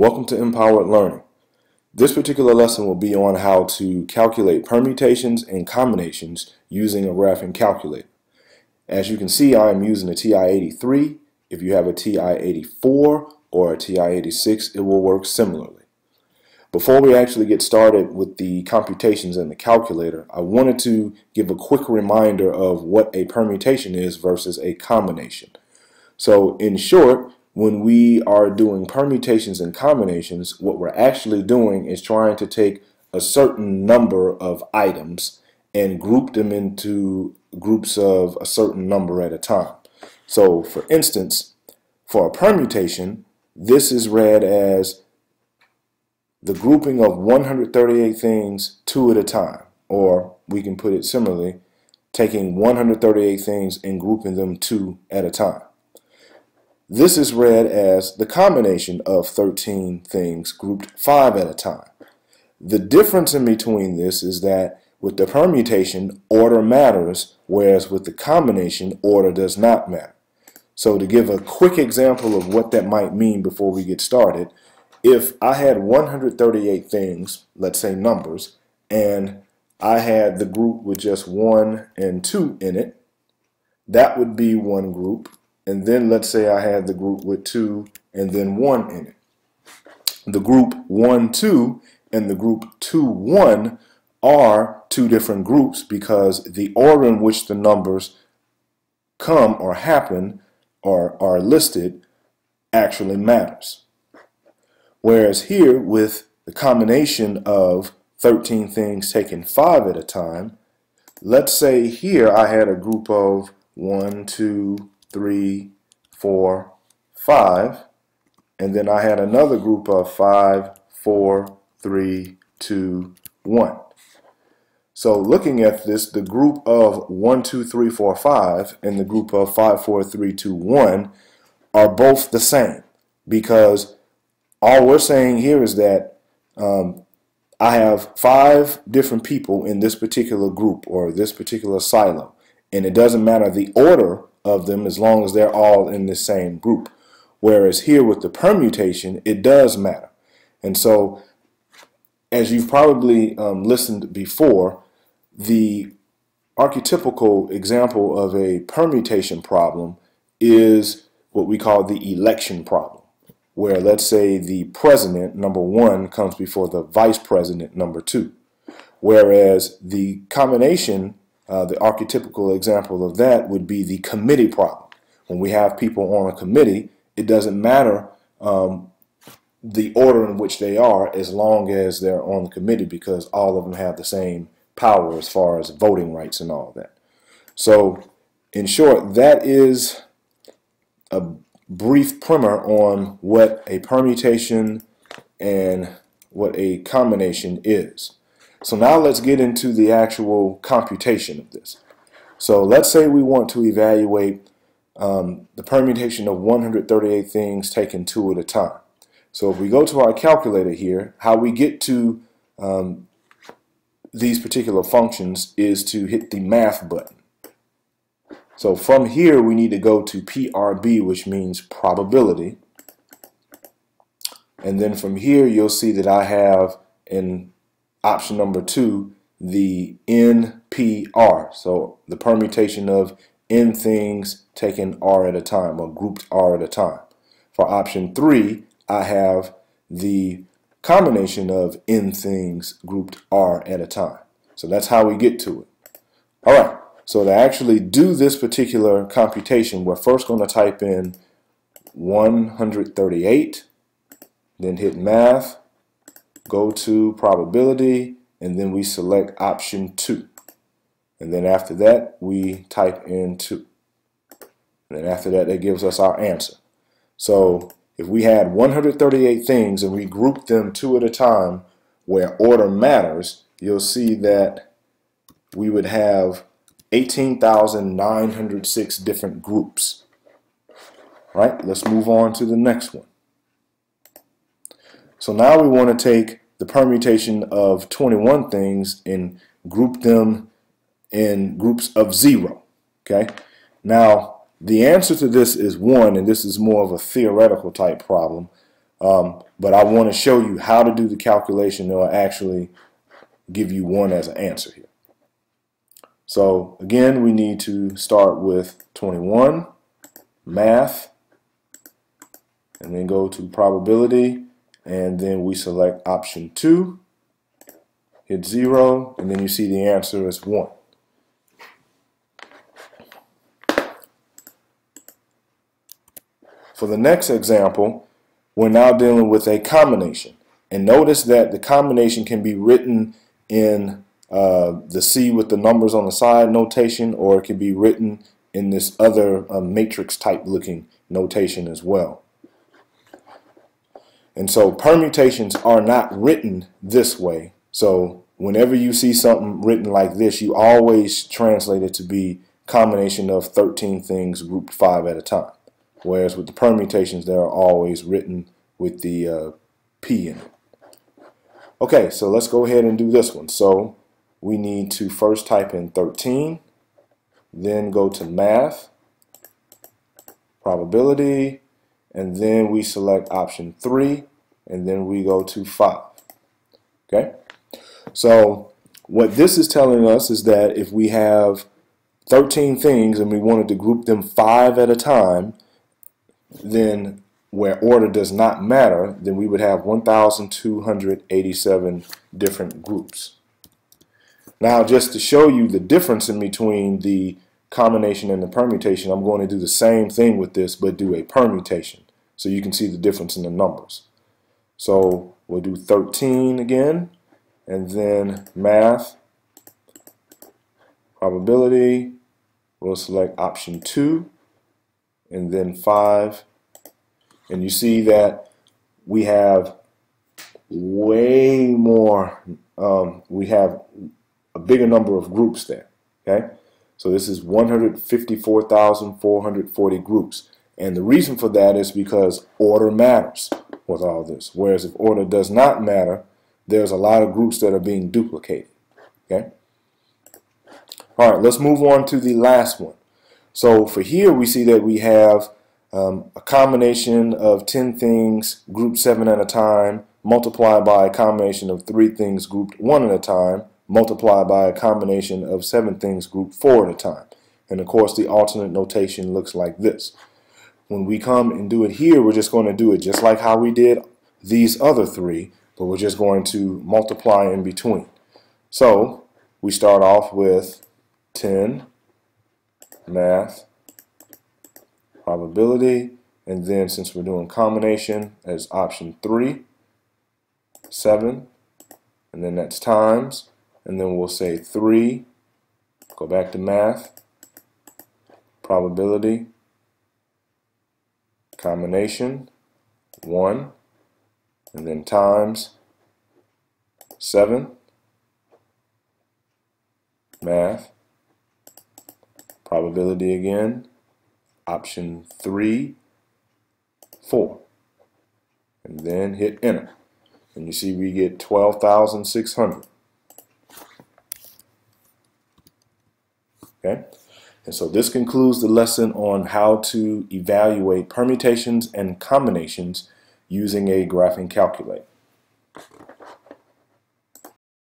welcome to MPowerd Learning. This particular lesson will be on how to calculate permutations and combinations using a graphing calculator. As you can see, I am using a TI-83. If you have a TI-84 or a TI-86, it will work similarly. Before we actually get started with the computations in the calculator, I wanted to give a quick reminder of what a permutation is versus a combination. So in short, when we are doing permutations and combinations, what we're actually doing is trying to take a certain number of items and group them into groups of a certain number at a time. So for instance, for a permutation, this is read as the grouping of 138 things two at a time. Or we can put it similarly, taking 138 things and grouping them two at a time. This is read as the combination of 13 things grouped 5 at a time. The difference in between this is that with the permutation, order matters, whereas with the combination, order does not matter. So to give a quick example of what that might mean before we get started, if I had 138 things, let's say numbers, and I had the group with just 1 and 2 in it, that would be one group and then let's say I had the group with two and then one in it. The group one, two and the group two, one are two different groups because the order in which the numbers come or happen or are listed actually matters. Whereas here with the combination of 13 things taken five at a time, let's say here I had a group of one, two, three, four, five, and then I had another group of five, four, three, two, one. So looking at this, the group of one, two, three, four, five, and the group of five, four, three, two, one are both the same because all we're saying here is that um, I have five different people in this particular group or this particular silo. And it doesn't matter the order of them as long as they're all in the same group. Whereas here with the permutation, it does matter. And so, as you've probably um, listened before, the archetypical example of a permutation problem is what we call the election problem, where let's say the president, number one, comes before the vice president, number two. Whereas the combination uh, the archetypical example of that would be the committee problem. When we have people on a committee, it doesn't matter um, the order in which they are as long as they're on the committee because all of them have the same power as far as voting rights and all that. So in short, that is a brief primer on what a permutation and what a combination is. So now let's get into the actual computation of this. So let's say we want to evaluate um, the permutation of 138 things taken two at a time. So if we go to our calculator here, how we get to um, these particular functions is to hit the math button. So from here we need to go to PRB which means probability and then from here you'll see that I have in option number two, the NPR. So the permutation of N things taken R at a time or grouped R at a time. For option three, I have the combination of N things grouped R at a time. So that's how we get to it. All right, so to actually do this particular computation, we're first going to type in 138, then hit math, go to probability, and then we select option 2. And then after that, we type in 2. And then after that, that gives us our answer. So if we had 138 things and we grouped them two at a time where order matters, you'll see that we would have 18,906 different groups. Right, let's move on to the next one. So now we want to take the permutation of 21 things and group them in groups of zero. Okay. Now the answer to this is one, and this is more of a theoretical type problem. Um, but I want to show you how to do the calculation that will actually give you one as an answer here. So again, we need to start with 21, math, and then go to probability, and then we select option 2, hit 0, and then you see the answer is 1. For the next example, we're now dealing with a combination. And notice that the combination can be written in uh, the C with the numbers on the side notation, or it can be written in this other uh, matrix type looking notation as well. And so permutations are not written this way. So whenever you see something written like this, you always translate it to be combination of 13 things grouped five at a time. Whereas with the permutations, they are always written with the uh, P in it. Okay, so let's go ahead and do this one. So we need to first type in 13, then go to math, probability, and then we select option 3, and then we go to 5. Okay? So what this is telling us is that if we have 13 things and we wanted to group them 5 at a time, then where order does not matter, then we would have 1,287 different groups. Now, just to show you the difference in between the combination and the permutation, I'm going to do the same thing with this, but do a permutation. So you can see the difference in the numbers. So we'll do 13 again, and then math, probability, we'll select option 2, and then 5. And you see that we have way more, um, we have a bigger number of groups there. Okay, so this is 154,440 groups. And the reason for that is because order matters with all this. Whereas if order does not matter, there's a lot of groups that are being duplicated. Okay. All right, let's move on to the last one. So for here, we see that we have um, a combination of 10 things grouped 7 at a time multiplied by a combination of 3 things grouped 1 at a time multiplied by a combination of 7 things grouped 4 at a time. And of course the alternate notation looks like this. When we come and do it here, we're just going to do it just like how we did these other three, but we're just going to multiply in between. So we start off with 10 math probability and then since we're doing combination as option 3 7 and then that's times and then we'll say 3 go back to math probability combination 1 and then times 7 math probability again option 3 4 and then hit enter. And you see we get 12,600 okay? And so this concludes the lesson on how to evaluate permutations and combinations using a graphing calculator